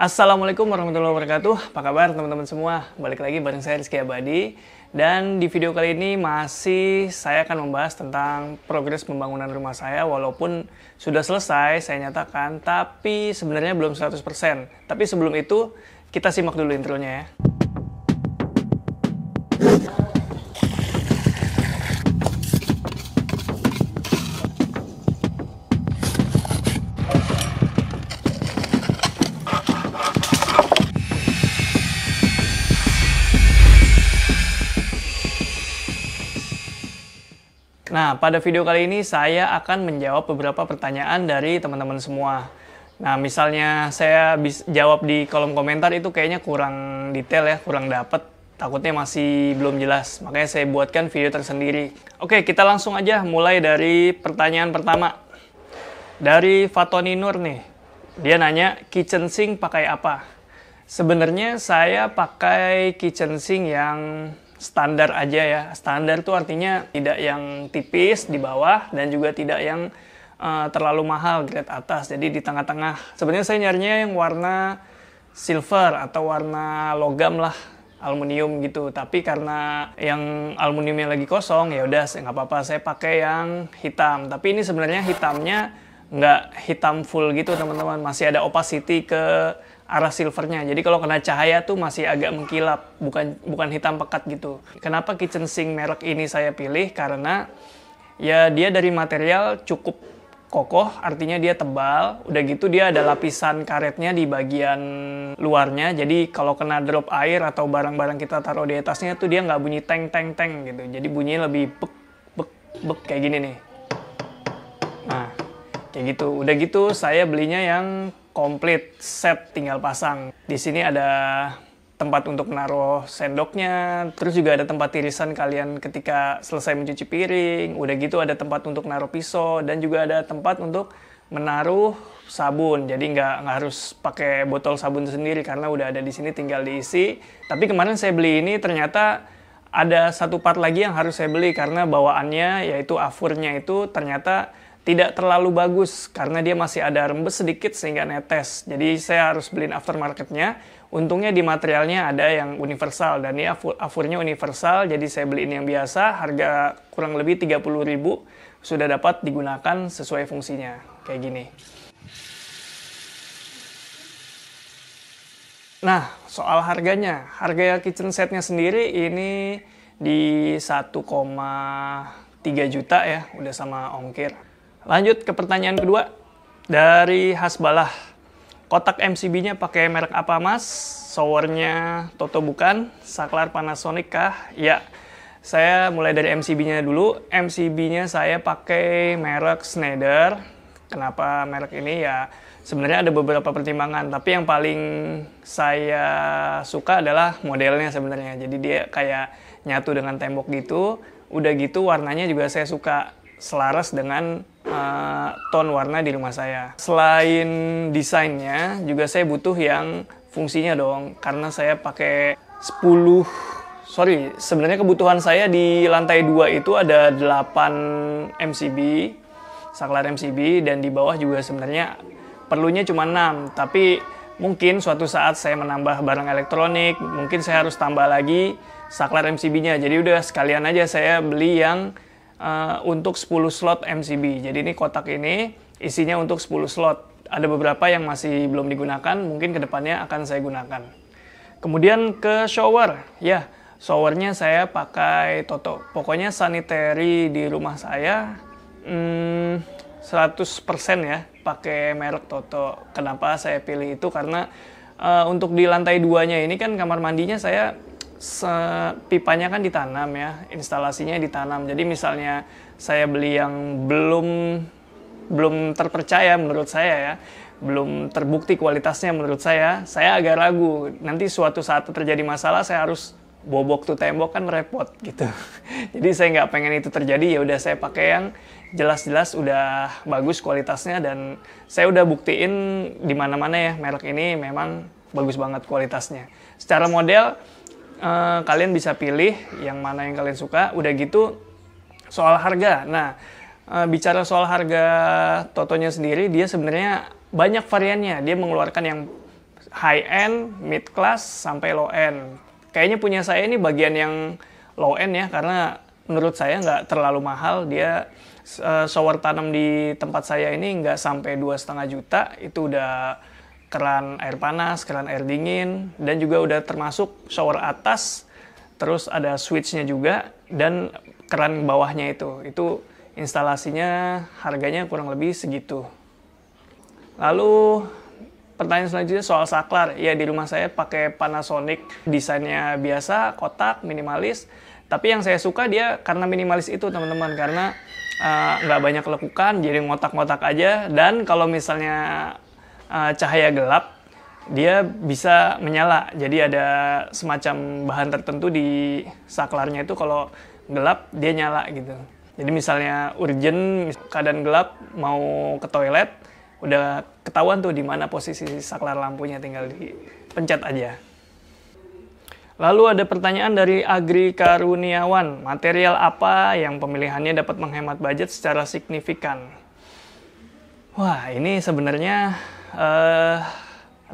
Assalamualaikum warahmatullahi wabarakatuh. Apa kabar teman-teman semua? Balik lagi bareng saya Rizky Abadi. Dan di video kali ini masih saya akan membahas tentang progres pembangunan rumah saya walaupun sudah selesai saya nyatakan tapi sebenarnya belum 100%. Tapi sebelum itu kita simak dulu intronya ya. Nah, pada video kali ini saya akan menjawab beberapa pertanyaan dari teman-teman semua. Nah, misalnya saya jawab di kolom komentar itu kayaknya kurang detail ya, kurang dapet. Takutnya masih belum jelas, makanya saya buatkan video tersendiri. Oke, kita langsung aja mulai dari pertanyaan pertama. Dari Fatoni Nur nih, dia nanya kitchen sink pakai apa? Sebenarnya saya pakai kitchen sink yang standar aja ya. Standar tuh artinya tidak yang tipis di bawah dan juga tidak yang uh, terlalu mahal grade atas. Jadi di tengah-tengah. Sebenarnya saya nyarinya yang warna silver atau warna logam lah aluminium gitu tapi karena yang aluminiumnya lagi kosong ya udah nggak apa-apa saya pakai yang hitam tapi ini sebenarnya hitamnya nggak hitam full gitu teman-teman masih ada opacity ke arah silvernya. Jadi kalau kena cahaya tuh masih agak mengkilap, bukan bukan hitam pekat gitu. Kenapa kitchen sink merek ini saya pilih? Karena ya dia dari material cukup kokoh, artinya dia tebal. Udah gitu dia ada lapisan karetnya di bagian luarnya. Jadi kalau kena drop air atau barang-barang kita taruh di atasnya tuh dia nggak bunyi teng teng teng gitu. Jadi bunyinya lebih bek bek bek kayak gini nih. Nah, kayak gitu. Udah gitu saya belinya yang komplit set tinggal pasang. Di sini ada tempat untuk menaruh sendoknya, terus juga ada tempat irisan kalian ketika selesai mencuci piring, udah gitu ada tempat untuk naruh pisau, dan juga ada tempat untuk menaruh sabun. Jadi nggak nggak harus pakai botol sabun sendiri karena udah ada di sini tinggal diisi. Tapi kemarin saya beli ini ternyata ada satu part lagi yang harus saya beli karena bawaannya yaitu afurnya itu ternyata tidak terlalu bagus karena dia masih ada rembes sedikit sehingga netes. Jadi saya harus beliin aftermarketnya. Untungnya di materialnya ada yang universal dan ini afur, afurnya universal jadi saya beliin yang biasa harga kurang lebih 30.000 sudah dapat digunakan sesuai fungsinya kayak gini. Nah, soal harganya. Harga kitchen setnya sendiri ini di 1,3 juta ya, udah sama ongkir. Lanjut ke pertanyaan kedua dari Hasbalah. Kotak MCB-nya pakai merek apa mas? Showernya Toto bukan? Saklar Panasonic kah? Ya, saya mulai dari MCB-nya dulu. MCB-nya saya pakai merek Schneider. Kenapa merek ini? Ya, sebenarnya ada beberapa pertimbangan. Tapi yang paling saya suka adalah modelnya sebenarnya. Jadi dia kayak nyatu dengan tembok gitu. Udah gitu warnanya juga saya suka selaras dengan uh, tone warna di rumah saya. Selain desainnya, juga saya butuh yang fungsinya dong, karena saya pakai 10 sorry, sebenarnya kebutuhan saya di lantai 2 itu ada 8 MCB, saklar MCB, dan di bawah juga sebenarnya perlunya cuma 6, tapi mungkin suatu saat saya menambah barang elektronik, mungkin saya harus tambah lagi saklar MCB-nya. Jadi udah sekalian aja saya beli yang uh, untuk 10 slot MCB. Jadi ini kotak ini isinya untuk 10 slot. Ada beberapa yang masih belum digunakan, mungkin ke depannya akan saya gunakan. Kemudian ke shower, ya showernya saya pakai Toto. Pokoknya sanitary di rumah saya hmm, 100% ya pakai merek Toto. Kenapa saya pilih itu? Karena uh, untuk di lantai duanya ini kan kamar mandinya saya pipanya kan ditanam ya, instalasinya ditanam. Jadi misalnya saya beli yang belum belum terpercaya menurut saya ya, belum terbukti kualitasnya menurut saya, saya agak ragu. Nanti suatu saat terjadi masalah saya harus bobok tuh tembok kan repot gitu. Jadi saya nggak pengen itu terjadi ya udah saya pakai yang jelas-jelas udah bagus kualitasnya dan saya udah buktiin di mana-mana ya merek ini memang bagus banget kualitasnya. Secara model uh, kalian bisa pilih yang mana yang kalian suka. Udah gitu soal harga. Nah, uh, bicara soal harga Totonya sendiri, dia sebenarnya banyak variannya. Dia mengeluarkan yang high end, mid class sampai low end. Kayaknya punya saya ini bagian yang low end ya karena menurut saya nggak terlalu mahal. Dia uh, shower tanam di tempat saya ini nggak sampai dua setengah juta. Itu udah keran air panas, keran air dingin, dan juga udah termasuk shower atas, terus ada switchnya juga, dan keran bawahnya itu. Itu instalasinya harganya kurang lebih segitu. Lalu pertanyaan selanjutnya soal saklar. Ya di rumah saya pakai Panasonic, desainnya biasa, kotak, minimalis. Tapi yang saya suka dia karena minimalis itu teman-teman, karena uh, nggak banyak lekukan, jadi ngotak-ngotak aja. Dan kalau misalnya uh, cahaya gelap, dia bisa menyala. Jadi ada semacam bahan tertentu di saklarnya itu kalau gelap dia nyala gitu. Jadi misalnya urgent, keadaan gelap, mau ke toilet, udah ketahuan tuh di mana posisi saklar lampunya, tinggal dipencet aja. Lalu ada pertanyaan dari Agri Karuniawan, material apa yang pemilihannya dapat menghemat budget secara signifikan? Wah, ini sebenarnya uh,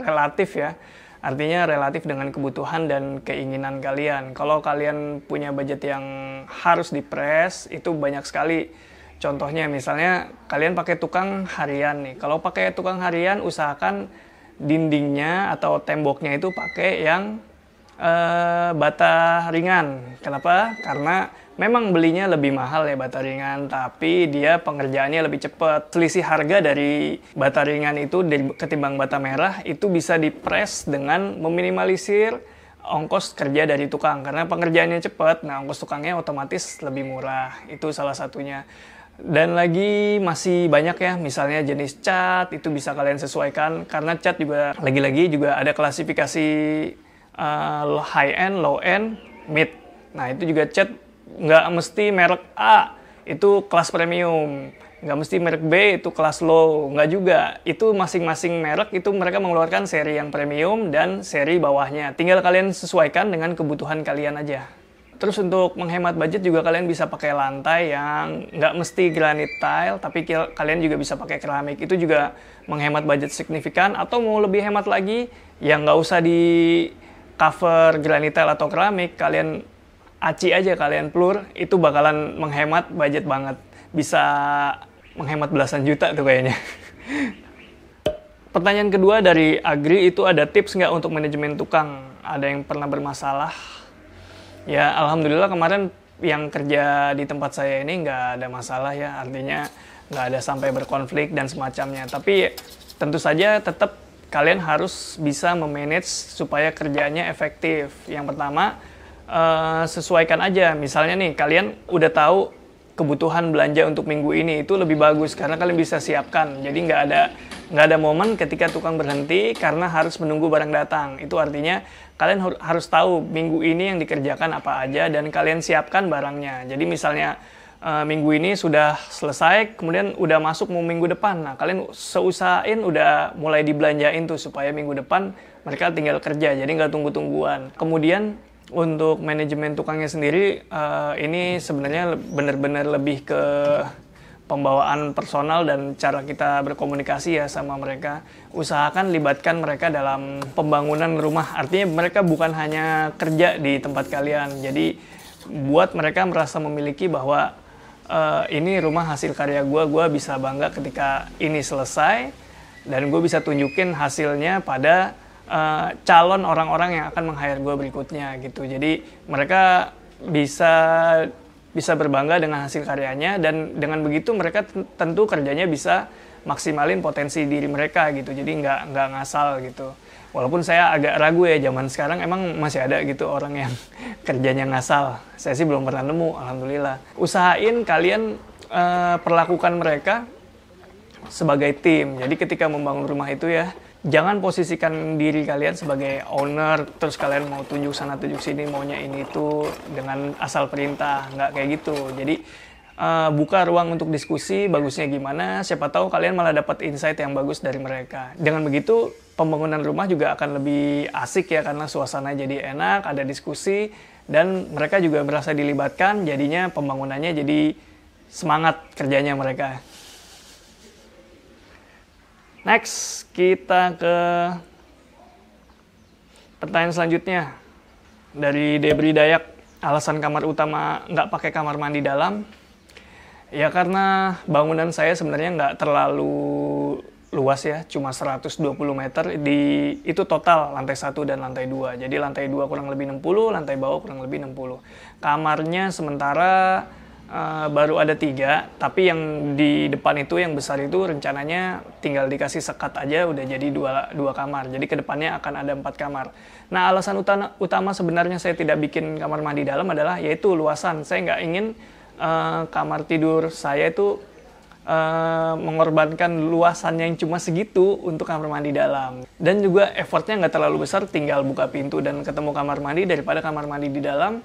relatif ya. Artinya relatif dengan kebutuhan dan keinginan kalian. Kalau kalian punya budget yang harus dipres, itu banyak sekali. Contohnya misalnya kalian pakai tukang harian nih. Kalau pakai tukang harian, usahakan dindingnya atau temboknya itu pakai yang uh, bata ringan. Kenapa? Karena memang belinya lebih mahal ya bata ringan, tapi dia pengerjaannya lebih cepat. Selisih harga dari bata ringan itu ketimbang bata merah itu bisa dipres dengan meminimalisir ongkos kerja dari tukang karena pengerjaannya cepat, nah ongkos tukangnya otomatis lebih murah. Itu salah satunya. Dan lagi masih banyak ya, misalnya jenis cat itu bisa kalian sesuaikan karena cat juga lagi-lagi juga ada klasifikasi uh, high end, low end, mid. Nah itu juga cat nggak mesti merek A itu kelas premium. Nggak mesti merek B itu kelas low. Nggak juga. Itu masing-masing merek itu mereka mengeluarkan seri yang premium dan seri bawahnya. Tinggal kalian sesuaikan dengan kebutuhan kalian aja. Terus untuk menghemat budget juga kalian bisa pakai lantai yang nggak mesti granit tile tapi kalian juga bisa pakai keramik. Itu juga menghemat budget signifikan. Atau mau lebih hemat lagi yang nggak usah di cover granit tile atau keramik kalian aci aja kalian plur itu bakalan menghemat budget banget. Bisa menghemat belasan juta tuh kayaknya. Pertanyaan kedua dari Agri itu ada tips nggak untuk manajemen tukang? Ada yang pernah bermasalah? Ya alhamdulillah kemarin yang kerja di tempat saya ini nggak ada masalah ya. Artinya nggak ada sampai berkonflik dan semacamnya. Tapi tentu saja tetap kalian harus bisa memanage supaya kerjanya efektif. Yang pertama uh, sesuaikan aja. Misalnya nih, kalian udah tahu kebutuhan belanja untuk minggu ini itu lebih bagus karena kalian bisa siapkan. Jadi nggak ada nggak ada momen ketika tukang berhenti karena harus menunggu barang datang. Itu artinya kalian harus tahu minggu ini yang dikerjakan apa aja dan kalian siapkan barangnya. Jadi misalnya uh, minggu ini sudah selesai, kemudian udah masuk mau minggu depan. Nah kalian seusahain udah mulai dibelanjain tuh supaya minggu depan mereka tinggal kerja. Jadi nggak tunggu-tungguan. Kemudian untuk manajemen tukangnya sendiri uh, ini sebenarnya benar-benar lebih ke pembawaan personal dan cara kita berkomunikasi ya sama mereka. Usahakan libatkan mereka dalam pembangunan rumah. Artinya mereka bukan hanya kerja di tempat kalian. Jadi buat mereka merasa memiliki bahwa uh, ini rumah hasil karya gue, gue bisa bangga ketika ini selesai dan gue bisa tunjukin hasilnya pada uh, calon orang-orang yang akan meng-hire gue berikutnya gitu. Jadi mereka bisa bisa berbangga dengan hasil karyanya dan dengan begitu mereka tentu kerjanya bisa maksimalin potensi diri mereka gitu. Jadi nggak nggak ngasal gitu. Walaupun saya agak ragu ya zaman sekarang emang masih ada gitu orang yang kerjanya ngasal. Saya sih belum pernah nemu, alhamdulillah. Usahain kalian uh, perlakukan mereka sebagai tim. Jadi ketika membangun rumah itu ya jangan posisikan diri kalian sebagai owner terus kalian mau tunjuk sana tunjuk sini maunya ini itu dengan asal perintah nggak kayak gitu. Jadi uh, buka ruang untuk diskusi bagusnya gimana siapa tahu kalian malah dapat insight yang bagus dari mereka. Dengan begitu pembangunan rumah juga akan lebih asik ya karena suasana jadi enak ada diskusi dan mereka juga merasa dilibatkan jadinya pembangunannya jadi semangat kerjanya mereka Next, kita ke Pertanyaan selanjutnya dari Debri Dayak, alasan kamar utama nggak pakai kamar mandi dalam? Ya karena bangunan saya sebenarnya nggak terlalu luas ya, cuma 120 meter di itu total lantai 1 dan lantai 2. Jadi lantai 2 kurang lebih 60, lantai bawah kurang lebih 60. Kamarnya sementara uh, baru ada tiga, tapi yang di depan itu yang besar itu rencananya tinggal dikasih sekat aja udah jadi dua, dua kamar. Jadi ke depannya akan ada empat kamar. Nah alasan utama, utama sebenarnya saya tidak bikin kamar mandi dalam adalah yaitu luasan. Saya nggak ingin uh, kamar tidur saya itu uh, mengorbankan luasannya yang cuma segitu untuk kamar mandi dalam. Dan juga effortnya nggak terlalu besar, tinggal buka pintu dan ketemu kamar mandi daripada kamar mandi di dalam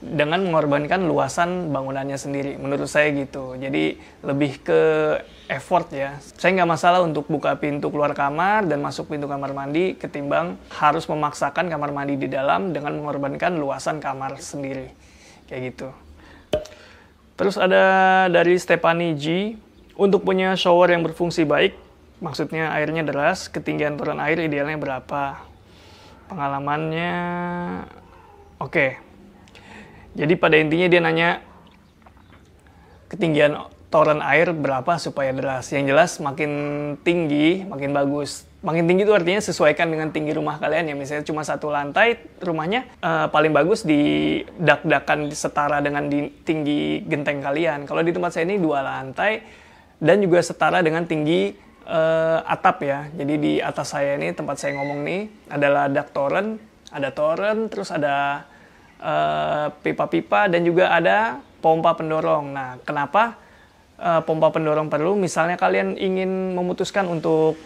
dengan mengorbankan luasan bangunannya sendiri. Menurut saya gitu. Jadi lebih ke effort ya. Saya nggak masalah untuk buka pintu keluar kamar dan masuk pintu kamar mandi ketimbang harus memaksakan kamar mandi di dalam dengan mengorbankan luasan kamar sendiri. Kayak gitu. Terus ada dari Stephanie G, untuk punya shower yang berfungsi baik, maksudnya airnya deras, ketinggian turun air idealnya berapa? Pengalamannya, oke. Okay. Jadi pada intinya dia nanya ketinggian toren air berapa supaya deras. Yang jelas makin tinggi, makin bagus. Makin tinggi itu artinya sesuaikan dengan tinggi rumah kalian ya. Misalnya cuma satu lantai, rumahnya uh, paling bagus di dak-dakan setara dengan di tinggi genteng kalian. Kalau di tempat saya ini dua lantai, dan juga setara dengan tinggi uh, atap ya. Jadi di atas saya ini tempat saya ngomong nih adalah dak toren, ada toren, terus ada pipa-pipa uh, dan juga ada pompa pendorong. Nah, kenapa uh, pompa pendorong perlu? Misalnya kalian ingin memutuskan untuk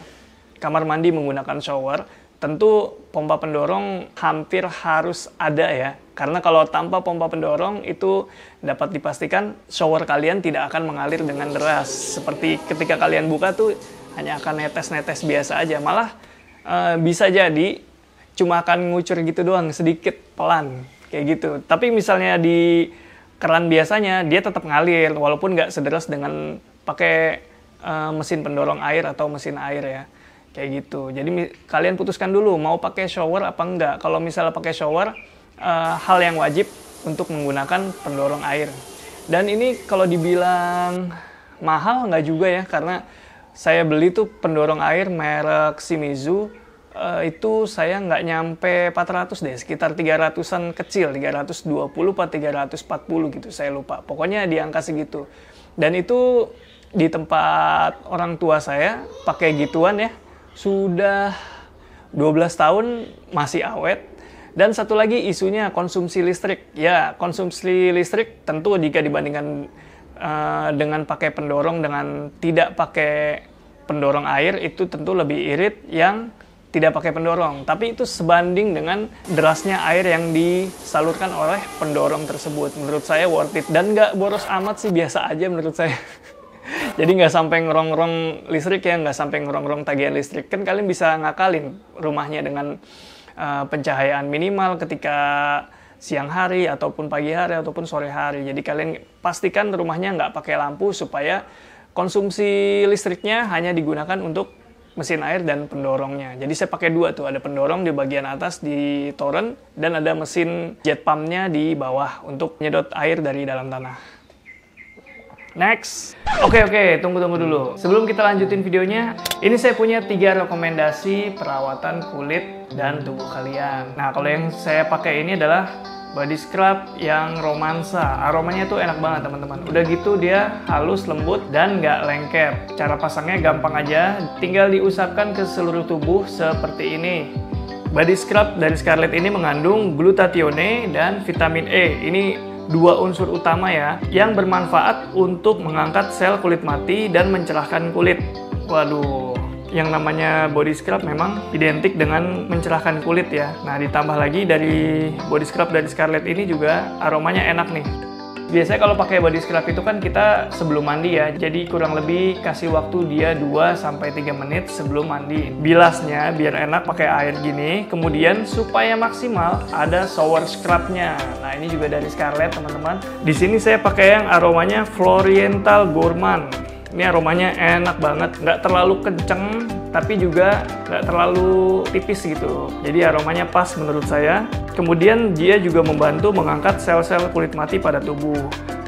kamar mandi menggunakan shower, tentu pompa pendorong hampir harus ada ya karena kalau tanpa pompa pendorong itu dapat dipastikan shower kalian tidak akan mengalir dengan deras. Seperti ketika kalian buka tuh hanya akan netes-netes biasa aja. Malah e, bisa jadi cuma akan ngucur gitu doang, sedikit pelan kayak gitu. Tapi misalnya di keran biasanya dia tetap ngalir walaupun nggak sederas dengan pakai e, mesin pendorong air atau mesin air ya kayak gitu. Jadi kalian putuskan dulu mau pakai shower apa enggak. Kalau misalnya pakai shower uh, hal yang wajib untuk menggunakan pendorong air. Dan ini kalau dibilang mahal nggak juga ya karena saya beli tuh pendorong air merek Shimizu uh, itu saya nggak nyampe 400 deh, sekitar 300-an kecil, 320 atau 340 gitu, saya lupa. Pokoknya di angka segitu. Dan itu di tempat orang tua saya pakai gituan ya, sudah 12 tahun masih awet dan satu lagi isunya konsumsi listrik. Ya, konsumsi listrik tentu jika dibandingkan uh, dengan pakai pendorong dengan tidak pakai pendorong air itu tentu lebih irit yang tidak pakai pendorong. Tapi itu sebanding dengan derasnya air yang disalurkan oleh pendorong tersebut. Menurut saya worth it dan nggak boros amat sih biasa aja menurut saya. Jadi nggak sampai ngerong-ngerong listrik ya, nggak sampai ngerong-ngerong tagihan listrik. Kan kalian bisa ngakalin rumahnya dengan uh, pencahayaan minimal ketika siang hari ataupun pagi hari ataupun sore hari. Jadi kalian pastikan rumahnya nggak pakai lampu supaya konsumsi listriknya hanya digunakan untuk mesin air dan pendorongnya. Jadi saya pakai dua tuh, ada pendorong di bagian atas di toren dan ada mesin jet pumpnya di bawah untuk nyedot air dari dalam tanah. Next. Oke okay, oke, okay, tunggu tunggu dulu. Sebelum kita lanjutin videonya, ini saya punya tiga rekomendasi perawatan kulit dan tubuh kalian. Nah, kalau yang saya pakai ini adalah body scrub yang romansa. Aromanya tuh enak banget teman-teman. Udah gitu dia halus, lembut, dan nggak lengket. Cara pasangnya gampang aja, tinggal diusapkan ke seluruh tubuh seperti ini. Body scrub dari Scarlett ini mengandung glutathione dan vitamin E. Ini dua unsur utama ya yang bermanfaat untuk mengangkat sel kulit mati dan mencerahkan kulit. Waduh, yang namanya body scrub memang identik dengan mencerahkan kulit ya. Nah, ditambah lagi dari body scrub dari Scarlett ini juga aromanya enak nih. Biasanya kalau pakai body scrub itu kan kita sebelum mandi ya. Jadi kurang lebih kasih waktu dia 2 sampai 3 menit sebelum mandi. Bilasnya biar enak pakai air gini. Kemudian supaya maksimal ada shower scrubnya. Nah, ini juga dari Scarlett, teman-teman. Di sini saya pakai yang aromanya Floriental Gourmand. Ini aromanya enak banget, nggak terlalu kenceng, tapi juga nggak terlalu tipis gitu. Jadi aromanya pas menurut saya. Kemudian dia juga membantu mengangkat sel-sel kulit mati pada tubuh,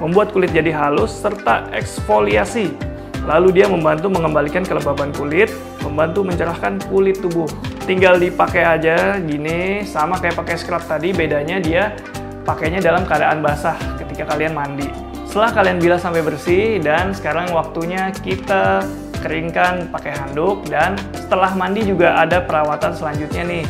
membuat kulit jadi halus serta eksfoliasi. Lalu dia membantu mengembalikan kelembaban kulit, membantu mencerahkan kulit tubuh. Tinggal dipakai aja gini, sama kayak pakai scrub tadi, bedanya dia pakainya dalam keadaan basah ketika kalian mandi. Setelah kalian bilas sampai bersih dan sekarang waktunya kita keringkan pakai handuk dan setelah mandi juga ada perawatan selanjutnya nih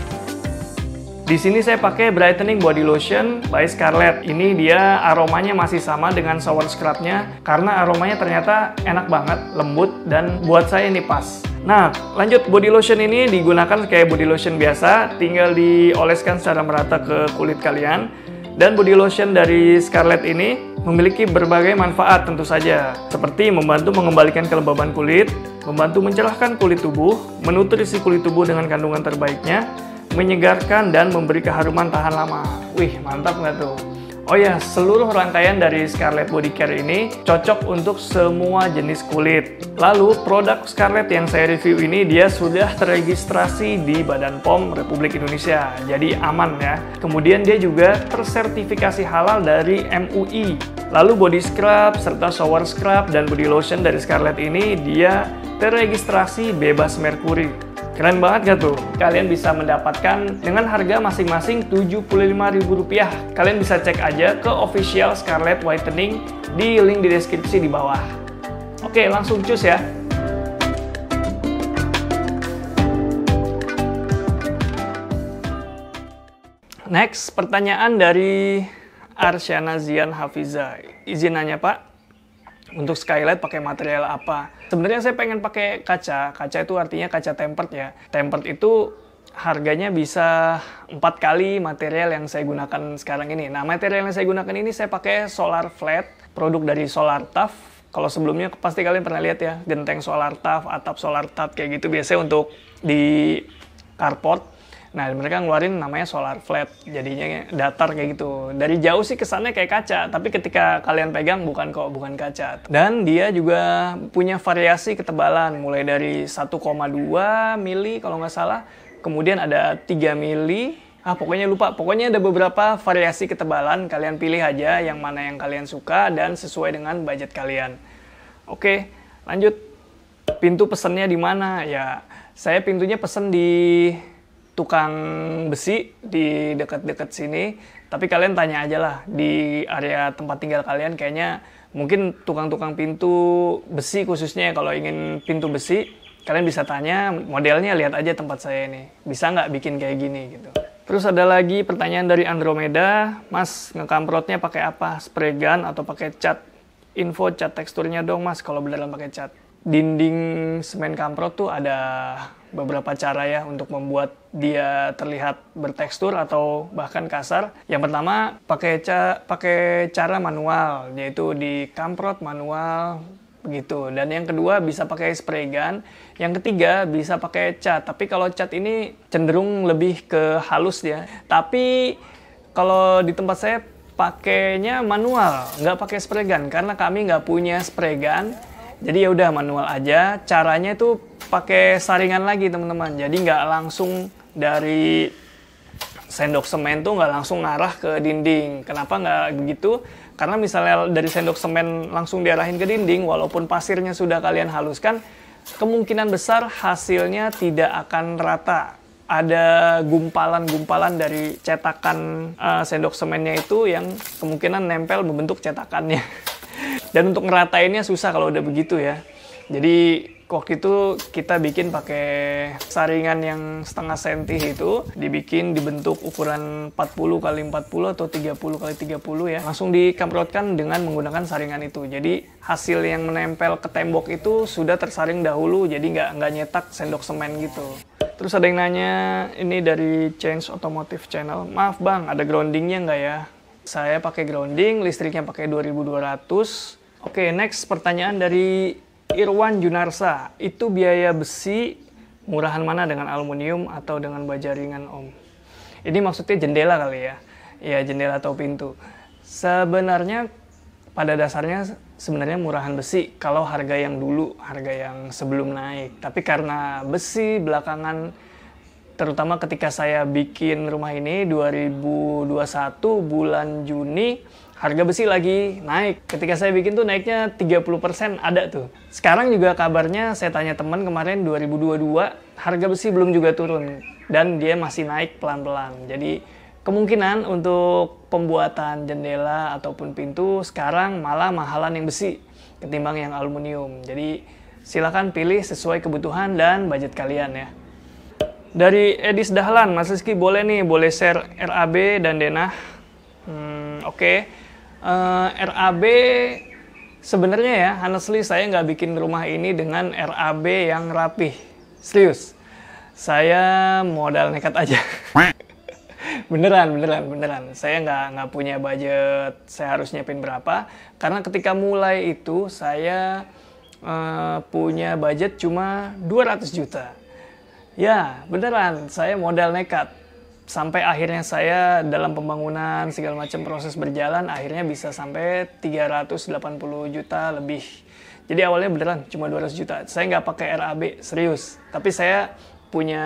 di sini saya pakai Brightening Body Lotion by Scarlett. Ini dia aromanya masih sama dengan shower scrubnya karena aromanya ternyata enak banget, lembut dan buat saya ini pas. Nah, lanjut body lotion ini digunakan kayak body lotion biasa, tinggal dioleskan secara merata ke kulit kalian. Dan body lotion dari Scarlett ini memiliki berbagai manfaat tentu saja, seperti membantu mengembalikan kelembaban kulit, membantu mencerahkan kulit tubuh, menutrisi kulit tubuh dengan kandungan terbaiknya, menyegarkan dan memberi keharuman tahan lama. Wih, mantap nggak tuh? Oh ya, seluruh rangkaian dari Scarlett Body Care ini cocok untuk semua jenis kulit. Lalu, produk Scarlett yang saya review ini dia sudah terregistrasi di Badan POM Republik Indonesia. Jadi aman ya. Kemudian dia juga tersertifikasi halal dari MUI. Lalu body scrub serta shower scrub dan body lotion dari Scarlett ini dia terregistrasi bebas merkuri. Keren banget gak tuh? Kalian bisa mendapatkan dengan harga masing-masing Rp75.000. Kalian bisa cek aja ke official Scarlett Whitening di link di deskripsi di bawah. Oke, langsung cus ya. Next, pertanyaan dari Arsyana Zian Hafiza. Izin nanya Pak, untuk skylight pakai material apa. Sebenarnya saya pengen pakai kaca. Kaca itu artinya kaca tempered ya. Tempered itu harganya bisa empat kali material yang saya gunakan sekarang ini. Nah, material yang saya gunakan ini saya pakai solar flat, produk dari Solar Tough. Kalau sebelumnya pasti kalian pernah lihat ya, genteng solar tough, atap solar tough kayak gitu biasanya untuk di carport Nah, mereka ngeluarin namanya solar flat, jadinya datar kayak gitu. Dari jauh sih kesannya kayak kaca, tapi ketika kalian pegang bukan kok, bukan kaca. Dan dia juga punya variasi ketebalan, mulai dari 1,2 mili kalau nggak salah, kemudian ada 3 mili, ah pokoknya lupa, pokoknya ada beberapa variasi ketebalan, kalian pilih aja yang mana yang kalian suka dan sesuai dengan budget kalian. Oke, lanjut. Pintu pesennya di mana? Ya, saya pintunya pesen di tukang besi di dekat-dekat sini. Tapi kalian tanya aja lah di area tempat tinggal kalian kayaknya mungkin tukang-tukang pintu besi khususnya kalau ingin pintu besi kalian bisa tanya modelnya lihat aja tempat saya ini bisa nggak bikin kayak gini gitu. Terus ada lagi pertanyaan dari Andromeda, Mas ngekamprotnya pakai apa? Spray gun atau pakai cat? Info cat teksturnya dong Mas kalau beneran pakai cat. Dinding semen kamprot tuh ada beberapa cara ya untuk membuat dia terlihat bertekstur atau bahkan kasar. Yang pertama pakai ca pakai cara manual yaitu di kamprot manual begitu. Dan yang kedua bisa pakai spray gun. Yang ketiga bisa pakai cat. Tapi kalau cat ini cenderung lebih ke halus ya. Tapi kalau di tempat saya pakainya manual, nggak pakai spray gun karena kami nggak punya spray gun. Jadi ya udah manual aja. Caranya itu pakai saringan lagi teman-teman. Jadi nggak langsung dari sendok semen tuh nggak langsung ngarah ke dinding. Kenapa nggak begitu? Karena misalnya dari sendok semen langsung diarahin ke dinding, walaupun pasirnya sudah kalian haluskan, kemungkinan besar hasilnya tidak akan rata. Ada gumpalan-gumpalan dari cetakan uh, sendok semennya itu yang kemungkinan nempel membentuk cetakannya. Dan untuk ngeratainnya susah kalau udah begitu ya. Jadi waktu itu kita bikin pakai saringan yang setengah senti itu dibikin dibentuk ukuran 40 kali 40 atau 30 kali 30 ya. Langsung dikamprotkan dengan menggunakan saringan itu. Jadi hasil yang menempel ke tembok itu sudah tersaring dahulu jadi nggak nggak nyetak sendok semen gitu. Terus ada yang nanya ini dari Change Automotive Channel. Maaf bang ada groundingnya nggak ya? Saya pakai grounding listriknya pakai 2200 Oke, okay, next pertanyaan dari Irwan Junarsa, itu biaya besi murahan mana dengan aluminium atau dengan baja ringan Om? Ini maksudnya jendela kali ya? Ya, jendela atau pintu. Sebenarnya pada dasarnya sebenarnya murahan besi kalau harga yang dulu, harga yang sebelum naik. Tapi karena besi belakangan terutama ketika saya bikin rumah ini 2021 bulan Juni harga besi lagi naik. Ketika saya bikin tuh naiknya 30% ada tuh. Sekarang juga kabarnya saya tanya teman kemarin 2022 harga besi belum juga turun dan dia masih naik pelan-pelan. Jadi kemungkinan untuk pembuatan jendela ataupun pintu sekarang malah mahalan yang besi ketimbang yang aluminium. Jadi silakan pilih sesuai kebutuhan dan budget kalian ya. Dari Edis Dahlan, Mas Rizky boleh nih, boleh share RAB dan denah. Hmm, Oke, okay. Uh, eh, RAB sebenarnya ya, honestly saya nggak bikin rumah ini dengan RAB yang rapih. Serius, saya modal nekat aja. beneran, beneran, beneran. Saya nggak nggak punya budget, saya harus nyiapin berapa. Karena ketika mulai itu saya uh, punya budget cuma 200 juta Ya, beneran. Saya modal nekat. Sampai akhirnya saya dalam pembangunan segala macam proses berjalan, akhirnya bisa sampai 380 juta lebih. Jadi awalnya beneran cuma 200 juta. Saya nggak pakai RAB, serius. Tapi saya punya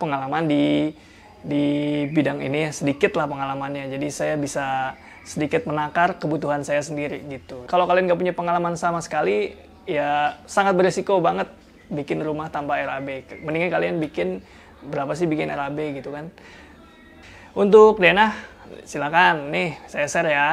pengalaman di di bidang ini sedikit lah pengalamannya. Jadi saya bisa sedikit menakar kebutuhan saya sendiri gitu. Kalau kalian nggak punya pengalaman sama sekali, ya sangat beresiko banget bikin rumah tanpa RAB. Mendingan kalian bikin berapa sih bikin RAB gitu kan. Untuk denah, silakan nih saya share ya.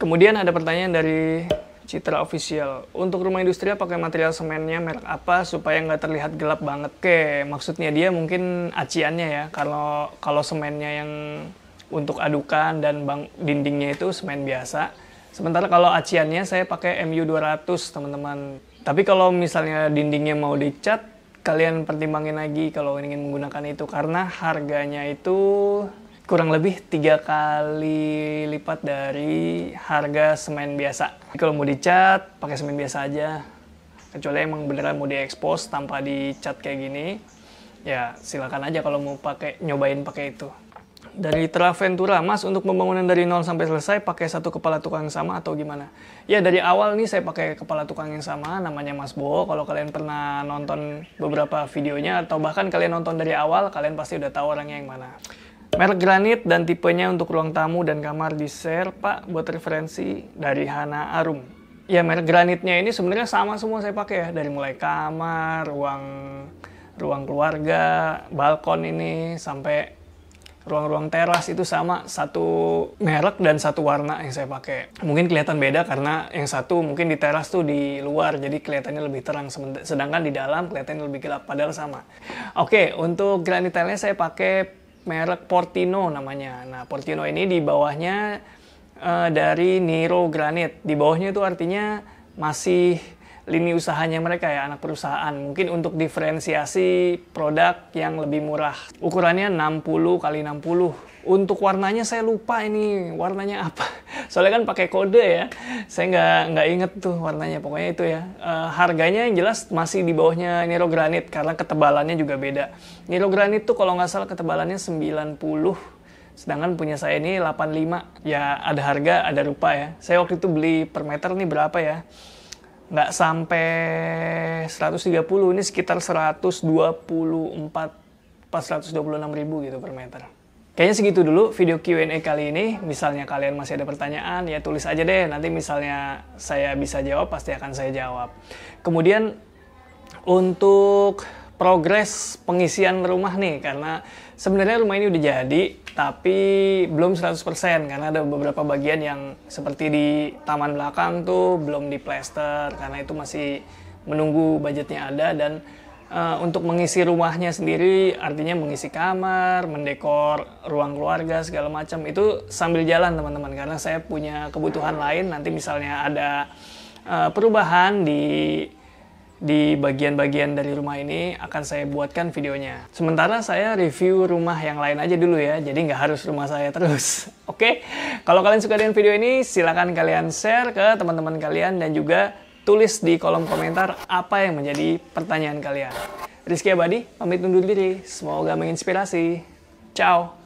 Kemudian ada pertanyaan dari Citra Official. Untuk rumah industrial pakai material semennya merek apa supaya nggak terlihat gelap banget? Oke, maksudnya dia mungkin aciannya ya. Kalau kalau semennya yang untuk adukan dan bang dindingnya itu semen biasa. Sementara kalau aciannya saya pakai MU200 teman-teman. Tapi kalau misalnya dindingnya mau dicat, kalian pertimbangin lagi kalau ingin menggunakan itu karena harganya itu kurang lebih tiga kali lipat dari harga semen biasa. Kalau mau dicat, pakai semen biasa aja. Kecuali emang beneran mau diekspos tanpa dicat kayak gini, ya silakan aja kalau mau pakai nyobain pakai itu dari Traventura, Mas untuk pembangunan dari nol sampai selesai pakai satu kepala tukang yang sama atau gimana? Ya dari awal nih saya pakai kepala tukang yang sama, namanya Mas Bo. Kalau kalian pernah nonton beberapa videonya atau bahkan kalian nonton dari awal, kalian pasti udah tahu orangnya yang mana. Merek granit dan tipenya untuk ruang tamu dan kamar di share Pak buat referensi dari Hana Arum. Ya merek granitnya ini sebenarnya sama semua saya pakai ya dari mulai kamar, ruang ruang keluarga, balkon ini sampai ruang-ruang teras itu sama satu merek dan satu warna yang saya pakai. Mungkin kelihatan beda karena yang satu mungkin di teras tuh di luar jadi kelihatannya lebih terang sedangkan di dalam kelihatannya lebih gelap padahal sama. Oke, untuk granit saya pakai merek Portino namanya. Nah, Portino ini di bawahnya uh, dari Niro Granit. Di bawahnya itu artinya masih lini usahanya mereka ya anak perusahaan. Mungkin untuk diferensiasi produk yang lebih murah. Ukurannya 60 kali 60 untuk warnanya saya lupa ini warnanya apa. Soalnya kan pakai kode ya. Saya nggak nggak inget tuh warnanya. Pokoknya itu ya. E, harganya yang jelas masih di bawahnya Nero Granit karena ketebalannya juga beda. Nero Granit tuh kalau nggak salah ketebalannya 90 sedangkan punya saya ini 85 ya ada harga ada rupa ya. Saya waktu itu beli per meter nih berapa ya nggak sampai 130 ini sekitar 124 pas 126 ribu gitu per meter. Kayaknya segitu dulu video Q&A kali ini. Misalnya kalian masih ada pertanyaan ya tulis aja deh. Nanti misalnya saya bisa jawab pasti akan saya jawab. Kemudian untuk progres pengisian rumah nih karena sebenarnya rumah ini udah jadi tapi belum 100% karena ada beberapa bagian yang seperti di taman belakang tuh belum di plaster karena itu masih menunggu budgetnya ada. Dan uh, untuk mengisi rumahnya sendiri artinya mengisi kamar, mendekor ruang keluarga segala macam itu sambil jalan teman-teman. Karena saya punya kebutuhan lain nanti misalnya ada uh, perubahan di di bagian-bagian dari rumah ini akan saya buatkan videonya. Sementara saya review rumah yang lain aja dulu ya, jadi nggak harus rumah saya terus. Oke, kalau kalian suka dengan video ini, silahkan kalian share ke teman-teman kalian dan juga tulis di kolom komentar apa yang menjadi pertanyaan kalian. Rizky Abadi, pamit undur diri. Semoga menginspirasi. Ciao!